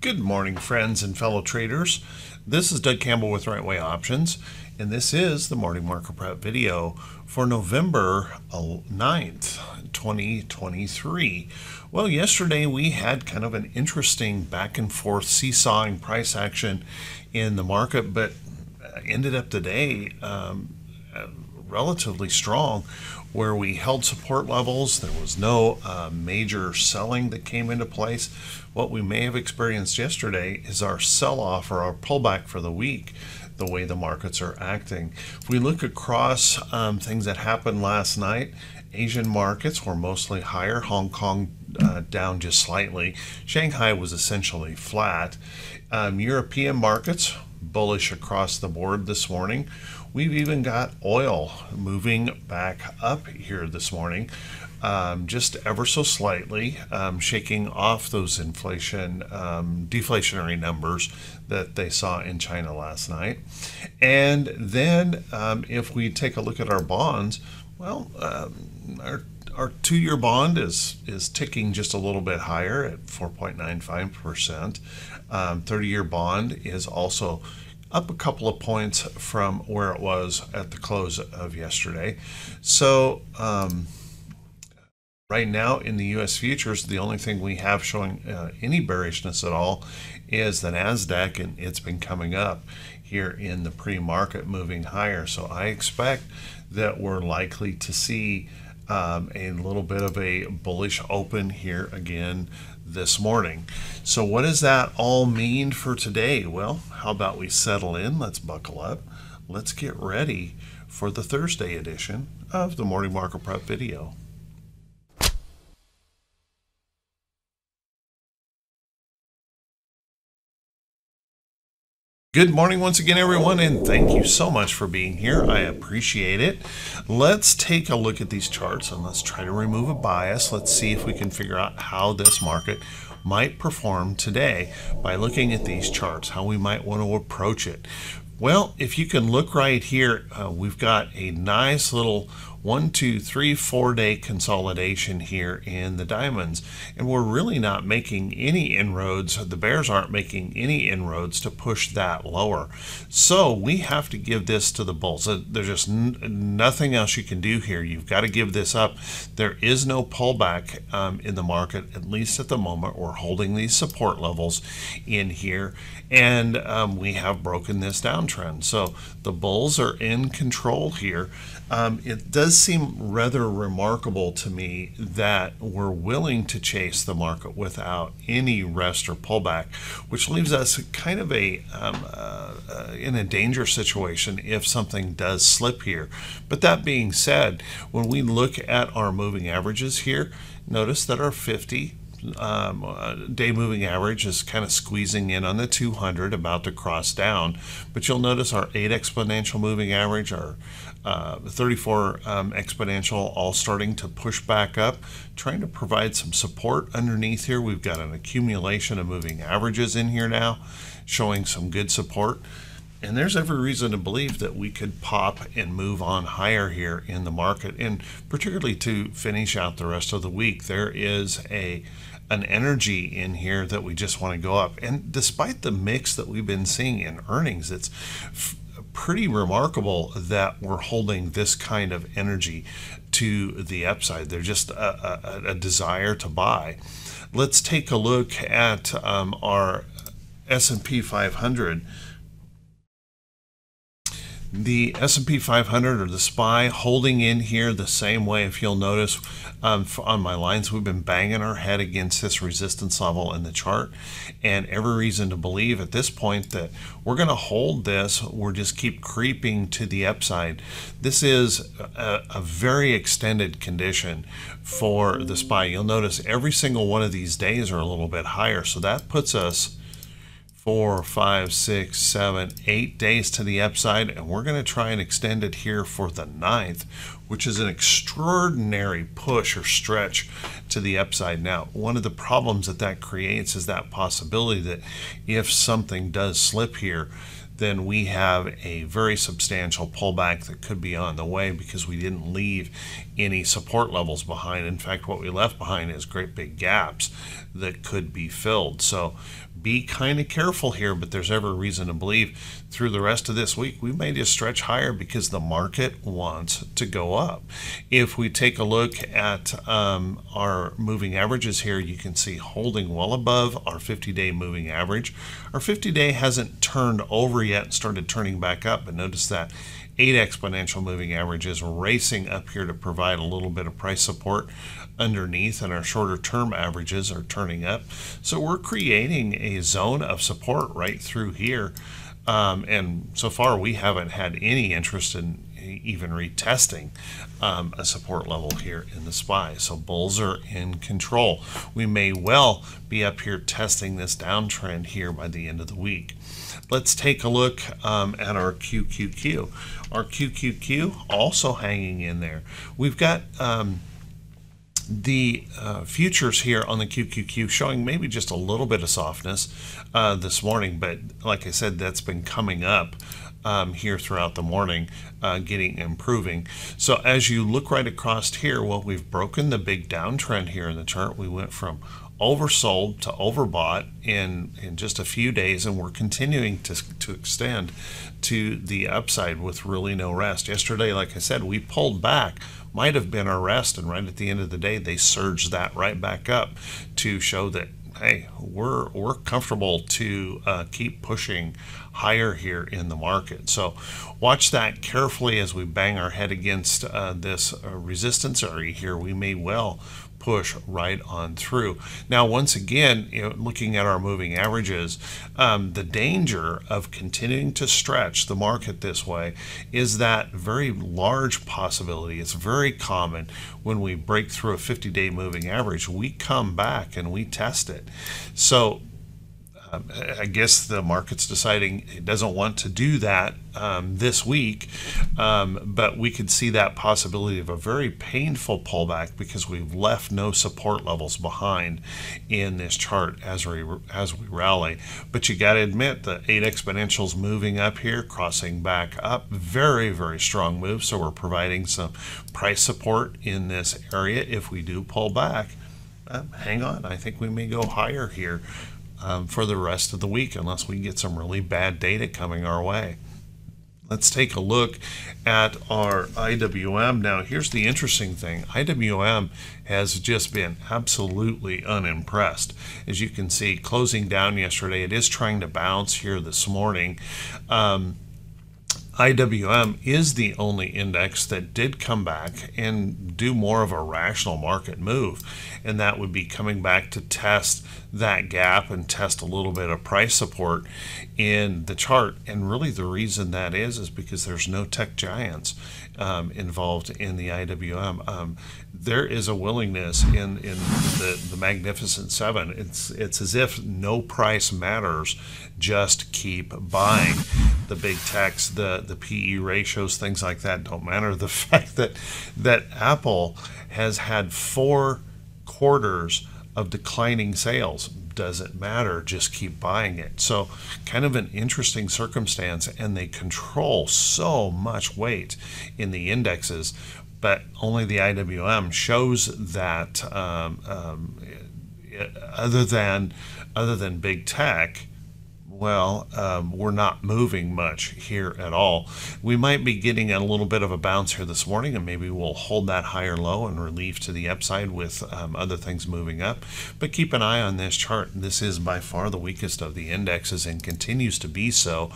Good morning, friends and fellow traders. This is Doug Campbell with Right Way Options, and this is the morning market prep video for November uh, 9th, 2023. Well, yesterday we had kind of an interesting back and forth seesawing price action in the market, but uh, ended up today um, uh, relatively strong where we held support levels. There was no uh, major selling that came into place. What we may have experienced yesterday is our sell off or our pullback for the week, the way the markets are acting. If we look across um, things that happened last night, Asian markets were mostly higher, Hong Kong uh, down just slightly. Shanghai was essentially flat. Um, European markets bullish across the board this morning. We've even got oil moving back up here this morning, um, just ever so slightly, um, shaking off those inflation, um, deflationary numbers that they saw in China last night. And then um, if we take a look at our bonds, well, um, our our two-year bond is is ticking just a little bit higher at 4.95 percent. 30-year um, bond is also up a couple of points from where it was at the close of yesterday. So um, right now in the U.S. futures, the only thing we have showing uh, any bearishness at all is the Nasdaq, and it's been coming up here in the pre-market, moving higher. So I expect that we're likely to see um, a little bit of a bullish open here again this morning. So, what does that all mean for today? Well, how about we settle in? Let's buckle up. Let's get ready for the Thursday edition of the Morning Market Prep video. Good morning once again, everyone, and thank you so much for being here. I appreciate it. Let's take a look at these charts and let's try to remove a bias. Let's see if we can figure out how this market might perform today by looking at these charts, how we might want to approach it. Well, if you can look right here, uh, we've got a nice little one, two, three, four day consolidation here in the diamonds. And we're really not making any inroads. The bears aren't making any inroads to push that lower. So we have to give this to the bulls. There's just nothing else you can do here. You've got to give this up. There is no pullback um, in the market, at least at the moment. We're holding these support levels in here. And um, we have broken this downtrend. So the bulls are in control here. Um, it does seem rather remarkable to me that we're willing to chase the market without any rest or pullback, which leaves us kind of a um, uh, uh, in a danger situation if something does slip here. But that being said, when we look at our moving averages here, notice that our 50 um, uh, day moving average is kind of squeezing in on the 200, about to cross down. But you'll notice our 8 exponential moving average, our uh, 34 um, exponential, all starting to push back up, trying to provide some support underneath here. We've got an accumulation of moving averages in here now, showing some good support. And there's every reason to believe that we could pop and move on higher here in the market, and particularly to finish out the rest of the week. There is a an energy in here that we just want to go up. And despite the mix that we've been seeing in earnings, it's pretty remarkable that we're holding this kind of energy to the upside. There's just a, a, a desire to buy. Let's take a look at um, our S&P 500 the S&P 500 or the SPY holding in here the same way. If you'll notice um, on my lines, we've been banging our head against this resistance level in the chart, and every reason to believe at this point that we're going to hold this. We're just keep creeping to the upside. This is a, a very extended condition for the SPY. You'll notice every single one of these days are a little bit higher, so that puts us four, five, six, seven, eight days to the upside, and we're going to try and extend it here for the ninth, which is an extraordinary push or stretch to the upside. Now, one of the problems that that creates is that possibility that if something does slip here, then we have a very substantial pullback that could be on the way because we didn't leave any support levels behind. In fact, what we left behind is great big gaps that could be filled. So be kind of careful here, but there's every reason to believe through the rest of this week we may just stretch higher because the market wants to go up. If we take a look at um, our moving averages here, you can see holding well above our 50 day moving average. Our 50 day hasn't turned over yet started turning back up, but notice that 8 exponential moving averages racing up here to provide a little bit of price support underneath and our shorter term averages are turning up. So we're creating a zone of support right through here. Um, and so far we haven't had any interest in even retesting um, a support level here in the SPY. So bulls are in control. We may well be up here testing this downtrend here by the end of the week. Let's take a look um, at our QQQ. Our QQQ also hanging in there. We've got um, the uh, futures here on the QQQ showing maybe just a little bit of softness uh, this morning, but like I said, that's been coming up um, here throughout the morning, uh, getting improving. So as you look right across here, well, we've broken the big downtrend here in the chart. We went from oversold to overbought in in just a few days and we're continuing to, to extend to the upside with really no rest yesterday like i said we pulled back might have been our rest and right at the end of the day they surged that right back up to show that hey we're we're comfortable to uh, keep pushing higher here in the market. So watch that carefully as we bang our head against uh, this uh, resistance area here. We may well push right on through. Now, once again, you know, looking at our moving averages, um, the danger of continuing to stretch the market this way is that very large possibility. It's very common when we break through a 50 day moving average, we come back and we test it. So um, I guess the market's deciding it doesn't want to do that um, this week, um, but we could see that possibility of a very painful pullback because we've left no support levels behind in this chart as we as we rally. But you got to admit the eight exponentials moving up here, crossing back up, very very strong move. So we're providing some price support in this area if we do pull back. Uh, hang on, I think we may go higher here um, for the rest of the week unless we get some really bad data coming our way. Let's take a look at our IWM. Now, here's the interesting thing. IWM has just been absolutely unimpressed. As you can see, closing down yesterday, it is trying to bounce here this morning. Um, IWM is the only index that did come back and do more of a rational market move. And that would be coming back to test that gap and test a little bit of price support in the chart. And really, the reason that is, is because there's no tech giants um, involved in the IWM. Um, there is a willingness in, in the, the Magnificent Seven. It's, it's as if no price matters, just keep buying. The big techs, the, the PE ratios, things like that don't matter. The fact that, that Apple has had four quarters of declining sales doesn't matter just keep buying it so kind of an interesting circumstance and they control so much weight in the indexes but only the IWM shows that um, um, other than other than big tech well, um, we're not moving much here at all. We might be getting a little bit of a bounce here this morning, and maybe we'll hold that higher low and relieve to the upside with um, other things moving up. But keep an eye on this chart. This is by far the weakest of the indexes and continues to be so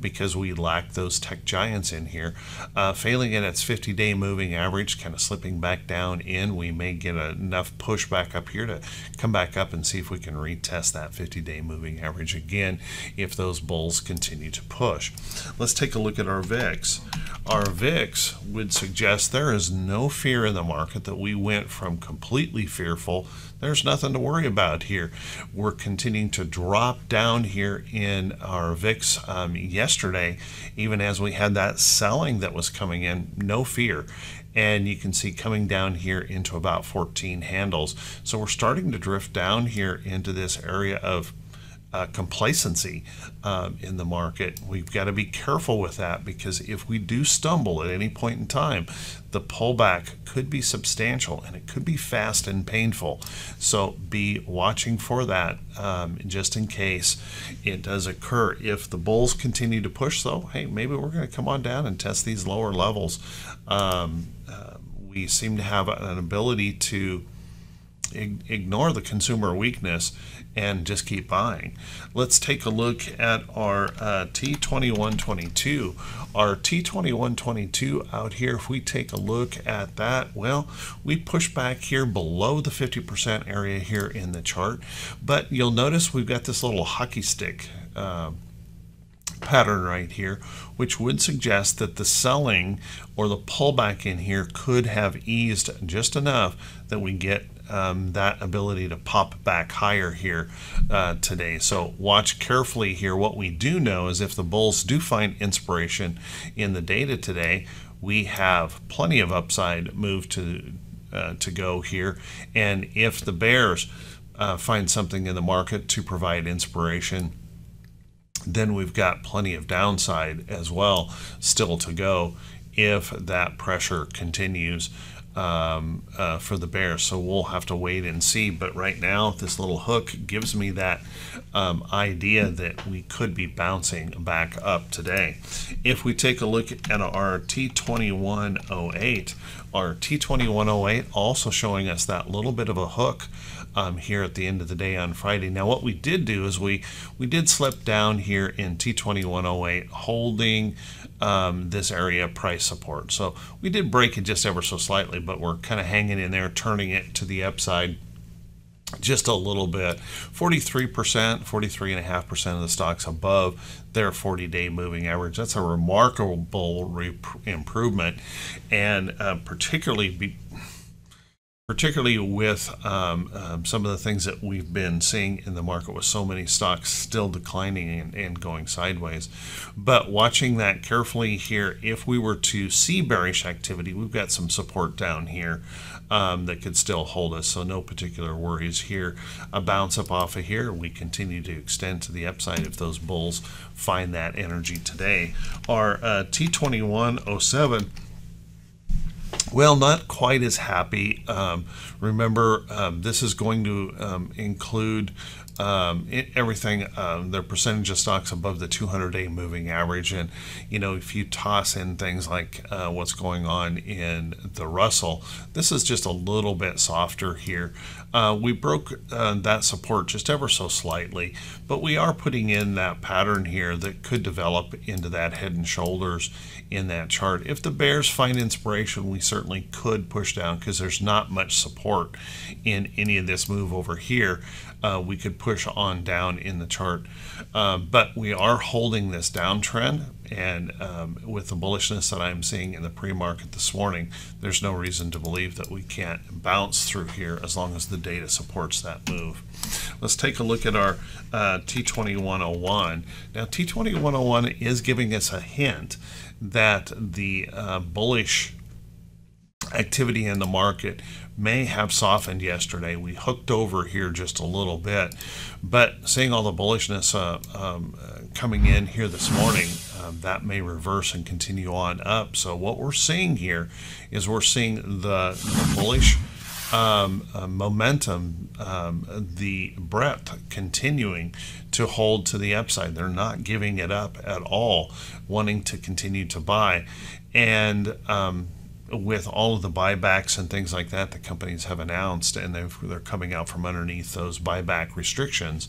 because we lack those tech giants in here. Uh, failing at its 50 day moving average, kind of slipping back down in, we may get enough push back up here to come back up and see if we can retest that 50 day moving average again if those bulls continue to push. Let's take a look at our VIX. Our VIX would suggest there is no fear in the market that we went from completely fearful. There's nothing to worry about here. We're continuing to drop down here in our VIX um, yesterday, even as we had that selling that was coming in, no fear and you can see coming down here into about 14 handles. So we're starting to drift down here into this area of uh, complacency um, in the market. We've got to be careful with that because if we do stumble at any point in time, the pullback could be substantial and it could be fast and painful. So be watching for that um, just in case it does occur. If the bulls continue to push, though, hey, maybe we're going to come on down and test these lower levels. Um, uh, we seem to have an ability to ignore the consumer weakness and just keep buying. Let's take a look at our uh, T2122. Our T2122 out here, if we take a look at that, well, we push back here below the 50% area here in the chart, but you'll notice we've got this little hockey stick uh, pattern right here, which would suggest that the selling or the pullback in here could have eased just enough that we get um, that ability to pop back higher here uh, today. So watch carefully here. What we do know is if the bulls do find inspiration in the data today, we have plenty of upside move to uh, to go here. And if the bears uh, find something in the market to provide inspiration, then we've got plenty of downside as well still to go if that pressure continues um, uh, for the bear. So we'll have to wait and see. But right now, this little hook gives me that um, idea that we could be bouncing back up today. If we take a look at our T2108, our T2108 also showing us that little bit of a hook um, here at the end of the day on Friday. Now what we did do is we we did slip down here in T2108 holding um, this area price support. So we did break it just ever so slightly, but we're kind of hanging in there, turning it to the upside just a little bit 43% 43.5% of the stocks above their 40-day moving average that's a remarkable improvement and uh, particularly particularly with um, um, some of the things that we've been seeing in the market with so many stocks still declining and, and, going sideways. But watching that carefully here, if we were to see bearish activity, we've got some support down here um, that could still hold us. So no particular worries here. A bounce up off of here, we continue to extend to the upside if those bulls find that energy today. Our uh, T2107 well, not quite as happy. Um, remember, um, this is going to um, include um, it, everything, um, their percentage of stocks above the 200-day moving average. And, you know, if you toss in things like uh, what's going on in the Russell, this is just a little bit softer here. Uh, we broke uh, that support just ever so slightly, but we are putting in that pattern here that could develop into that head and shoulders in that chart. If the bears find inspiration, we certainly could push down because there's not much support in any of this move over here. Uh, we could push on down in the chart. Um, but we are holding this downtrend, and um, with the bullishness that I'm seeing in the pre-market this morning, there's no reason to believe that we can't bounce through here as long as the data supports that move. Let's take a look at our uh, T2101. Now, T2101 is giving us a hint that the uh, bullish activity in the market may have softened yesterday. We hooked over here just a little bit, but seeing all the bullishness uh, um, coming in here this morning, uh, that may reverse and continue on up. So what we're seeing here is we're seeing the, the bullish um, uh, momentum, um, the breadth continuing to hold to the upside. They're not giving it up at all, wanting to continue to buy. And um, with all of the buybacks and things like that the companies have announced and they're coming out from underneath those buyback restrictions,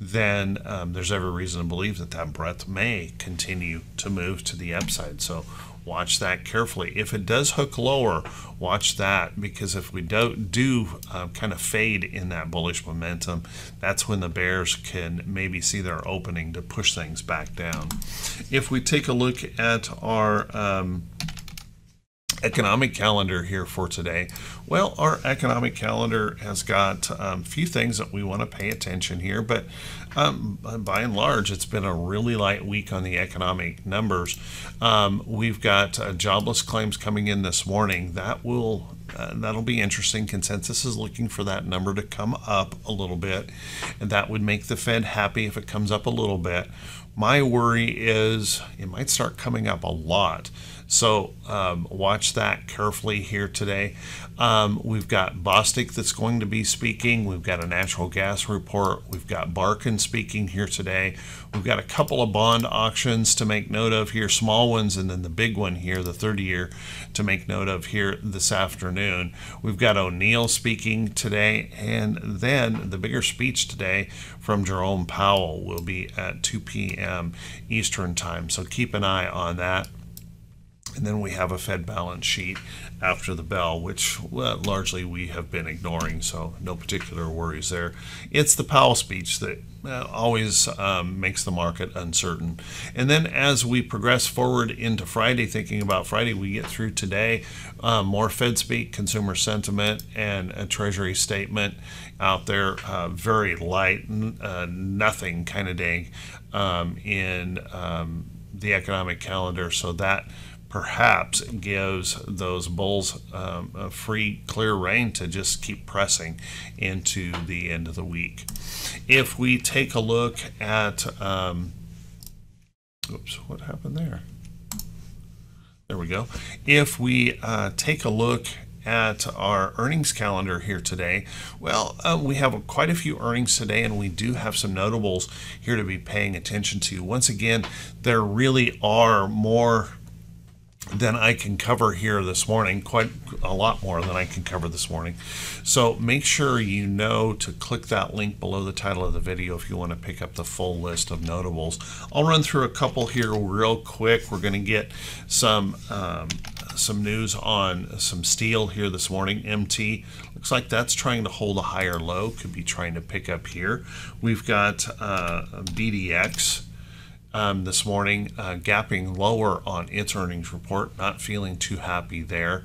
then um, there's every reason to believe that that breadth may continue to move to the upside. So watch that carefully. If it does hook lower, watch that because if we don't do uh, kind of fade in that bullish momentum, that's when the bears can maybe see their opening to push things back down. If we take a look at our um, economic calendar here for today? Well, our economic calendar has got a um, few things that we want to pay attention here, but um, by and large, it's been a really light week on the economic numbers. Um, we've got uh, jobless claims coming in this morning. That will uh, that'll be interesting. Consensus is looking for that number to come up a little bit, and that would make the Fed happy if it comes up a little bit. My worry is it might start coming up a lot. So um, watch that carefully here today. Um, we've got Bostic that's going to be speaking. We've got a natural gas report. We've got Barkin speaking here today. We've got a couple of bond auctions to make note of here, small ones, and then the big one here, the 30 year, to make note of here this afternoon. We've got O'Neill speaking today, and then the bigger speech today from Jerome Powell will be at 2 p.m. Eastern Time. So keep an eye on that. And then we have a Fed balance sheet after the bell, which largely we have been ignoring, so no particular worries there. It's the Powell speech that uh, always um, makes the market uncertain. And then as we progress forward into Friday, thinking about Friday, we get through today, um, more Fed speak, consumer sentiment, and a Treasury statement out there. Uh, very light, uh, nothing kind of day um, in um, the economic calendar. So that perhaps gives those bulls um, a free, clear rein to just keep pressing into the end of the week. If we take a look at, um, oops, what happened there? There we go. If we uh, take a look at our earnings calendar here today, well, uh, we have quite a few earnings today, and we do have some notables here to be paying attention to. Once again, there really are more than I can cover here this morning, quite a lot more than I can cover this morning. So make sure you know to click that link below the title of the video if you want to pick up the full list of notables. I'll run through a couple here real quick. We're going to get some um, some news on some steel here this morning. MT looks like that's trying to hold a higher low, could be trying to pick up here. We've got uh, BDX um, this morning, uh, gapping lower on its earnings report, not feeling too happy there.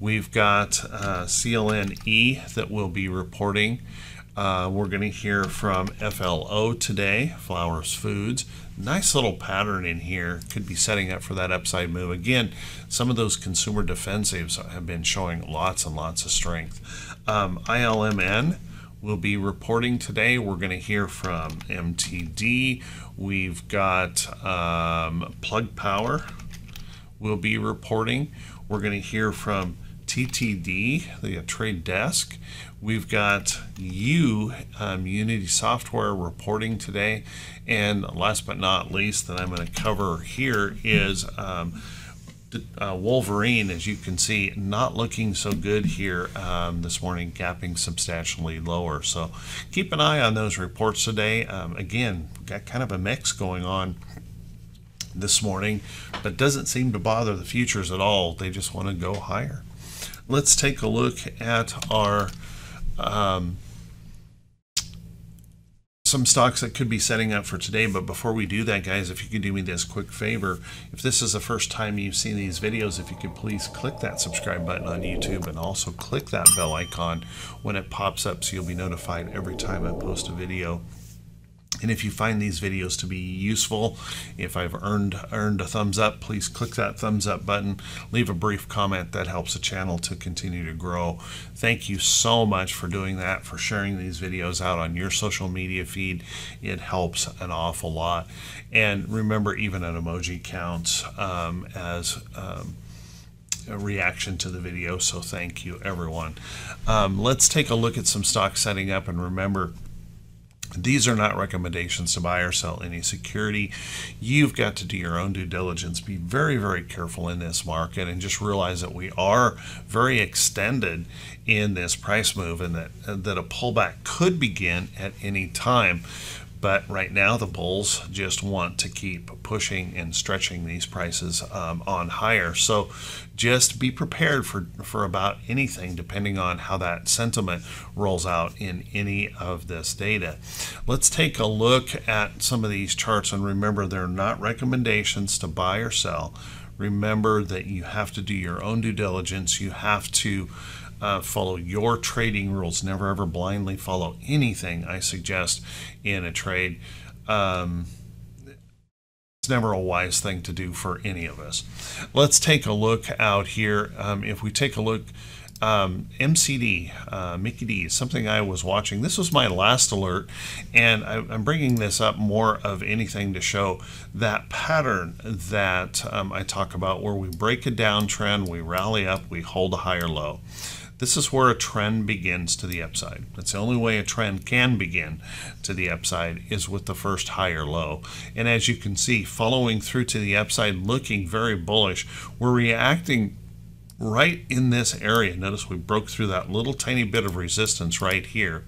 We've got uh, CLNE that will be reporting. Uh, we're going to hear from FLO today, Flowers Foods. Nice little pattern in here. Could be setting up for that upside move. Again, some of those consumer defensives have been showing lots and lots of strength. Um, ILMN will be reporting today. We're going to hear from MTD. We've got um, Plug Power will be reporting. We're going to hear from TTD, the trade desk. We've got you, um, Unity Software, reporting today. And last but not least, that I'm going to cover here is um, uh, Wolverine, as you can see, not looking so good here um, this morning, gapping substantially lower. So keep an eye on those reports today. Um, again, got kind of a mix going on this morning, but doesn't seem to bother the futures at all. They just want to go higher. Let's take a look at our um, some stocks that could be setting up for today. But before we do that, guys, if you could do me this quick favor, if this is the first time you've seen these videos, if you could please click that subscribe button on YouTube and also click that bell icon when it pops up so you'll be notified every time I post a video. And if you find these videos to be useful, if I've earned earned a thumbs up, please click that thumbs up button. Leave a brief comment that helps the channel to continue to grow. Thank you so much for doing that, for sharing these videos out on your social media feed. It helps an awful lot. And remember, even an emoji counts um, as um, a reaction to the video. So thank you, everyone. Um, let's take a look at some stock setting up and remember these are not recommendations to buy or sell any security. You've got to do your own due diligence. Be very, very careful in this market and just realize that we are very extended in this price move and that, that a pullback could begin at any time. But right now, the bulls just want to keep pushing and stretching these prices um, on higher. So just be prepared for, for about anything, depending on how that sentiment rolls out in any of this data. Let's take a look at some of these charts and remember they're not recommendations to buy or sell. Remember that you have to do your own due diligence. You have to uh, follow your trading rules. Never ever blindly follow anything I suggest in a trade. Um, it's never a wise thing to do for any of us. Let's take a look out here. Um, if we take a look um, MCD, uh, Mickey D, something I was watching. This was my last alert, and I, am bringing this up more of anything to show that pattern that um, I talk about where we break a downtrend, we rally up, we hold a higher low. This is where a trend begins to the upside. That's the only way a trend can begin to the upside is with the first higher low. And as you can see, following through to the upside, looking very bullish, we're reacting right in this area. Notice we broke through that little tiny bit of resistance right here.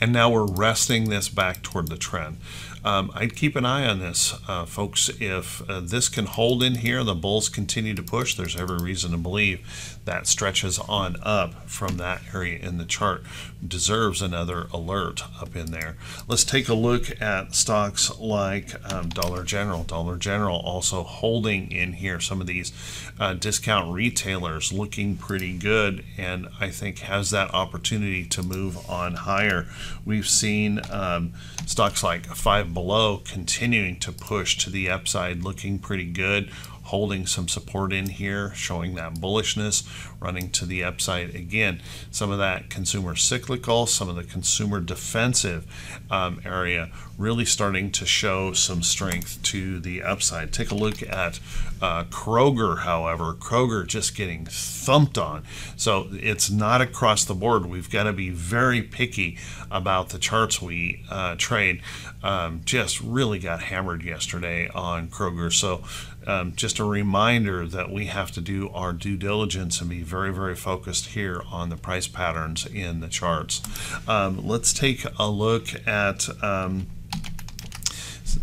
And now we're resting this back toward the trend. Um, I'd keep an eye on this, uh, folks. If uh, this can hold in here, the bulls continue to push, there's every reason to believe that stretches on up from that area in the chart deserves another alert up in there. Let's take a look at stocks like um, Dollar General. Dollar General also holding in here some of these uh, discount retailers looking pretty good and I think has that opportunity to move on higher. We've seen um, stocks like Five Below continuing to push to the upside looking pretty good holding some support in here, showing that bullishness, running to the upside again. Some of that consumer cyclical, some of the consumer defensive um, area really starting to show some strength to the upside. Take a look at uh, Kroger, however. Kroger just getting thumped on. So it's not across the board. We've got to be very picky about the charts we uh, trade. Um, just really got hammered yesterday on Kroger. So um, just a reminder that we have to do our due diligence and be very, very focused here on the price patterns in the charts. Um, let's take a look at, um,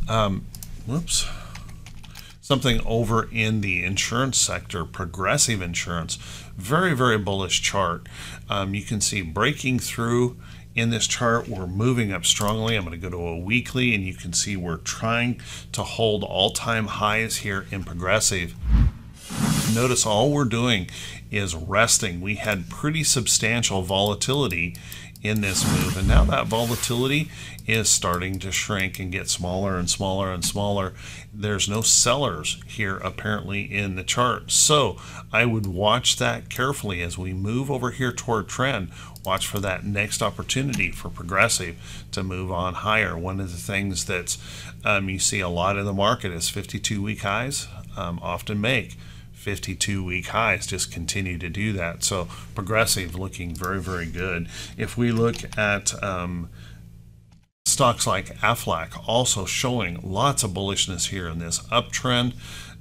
um whoops, something over in the insurance sector, progressive insurance. Very, very bullish chart. Um, you can see breaking through in this chart, we're moving up strongly. I'm going to go to a weekly, and you can see we're trying to hold all-time highs here in progressive. Notice all we're doing is resting. We had pretty substantial volatility in this move, and now that volatility is starting to shrink and get smaller and smaller and smaller. There's no sellers here apparently in the chart. So I would watch that carefully as we move over here toward trend watch for that next opportunity for progressive to move on higher. One of the things that um, you see a lot in the market is 52 week highs um, often make 52 week highs just continue to do that. So progressive looking very, very good. If we look at um, stocks like Aflac also showing lots of bullishness here in this uptrend.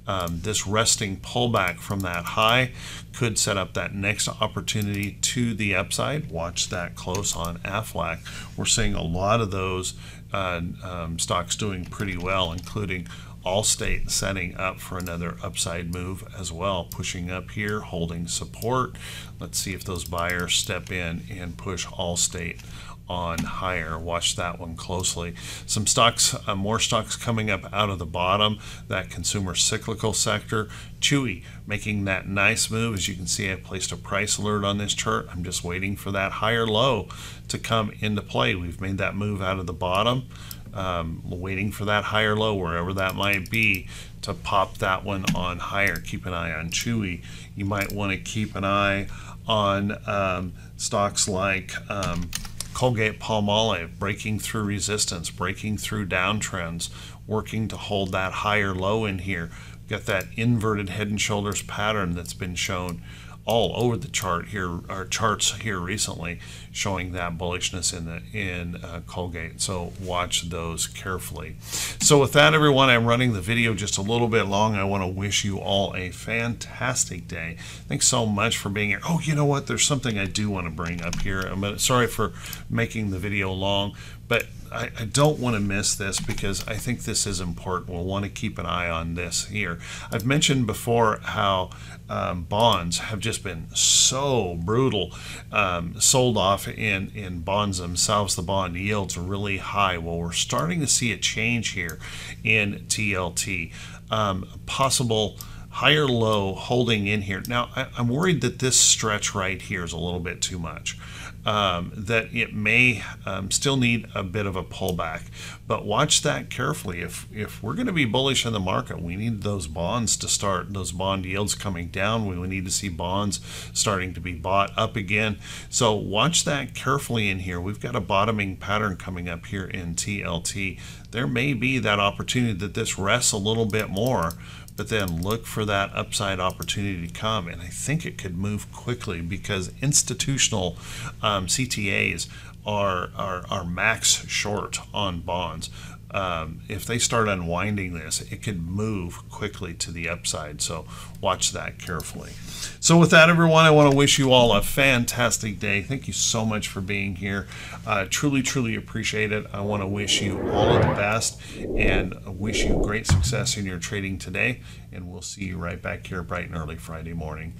Um, this resting pullback from that high could set up that next opportunity to the upside. Watch that close on Aflac. We're seeing a lot of those uh, um, stocks doing pretty well, including Allstate setting up for another upside move as well, pushing up here, holding support. Let's see if those buyers step in and push Allstate on higher. Watch that one closely. Some stocks, uh, more stocks coming up out of the bottom, that consumer cyclical sector. Chewy making that nice move. As you can see, I placed a price alert on this chart. I'm just waiting for that higher low to come into play. We've made that move out of the bottom. Um, waiting for that higher low, wherever that might be, to pop that one on higher. Keep an eye on Chewy. You might want to keep an eye on um, stocks like um, Colgate Palmolive breaking through resistance, breaking through downtrends, working to hold that higher low in here. Got that inverted head and shoulders pattern that's been shown all over the chart here, our charts here recently, showing that bullishness in the in uh, Colgate. So watch those carefully. So with that, everyone, I'm running the video just a little bit long. I want to wish you all a fantastic day. Thanks so much for being here. Oh, you know what? There's something I do want to bring up here. I'm sorry for making the video long, but I, I, don't want to miss this because I think this is important. We'll want to keep an eye on this here. I've mentioned before how um, bonds have just been so brutal, um, sold off in, in bonds themselves. The bond yields are really high. Well, we're starting to see a change here in TLT. Um, possible higher low holding in here. Now, I, am worried that this stretch right here is a little bit too much. Um, that it may um, still need a bit of a pullback. But watch that carefully. If if we're going to be bullish in the market, we need those bonds to start, those bond yields coming down. We need to see bonds starting to be bought up again. So watch that carefully in here. We've got a bottoming pattern coming up here in TLT. There may be that opportunity that this rests a little bit more but then look for that upside opportunity to come. And I think it could move quickly because institutional um, CTAs are, are, are max short on bonds. Um, if they start unwinding this, it could move quickly to the upside. So watch that carefully. So with that, everyone, I want to wish you all a fantastic day. Thank you so much for being here. Uh, truly, truly appreciate it. I want to wish you all the best and wish you great success in your trading today. And we'll see you right back here bright and early Friday morning.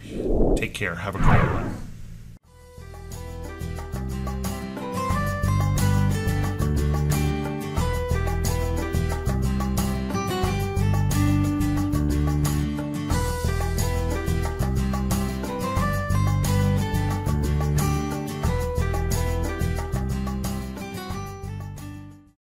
Take care. Have a great one.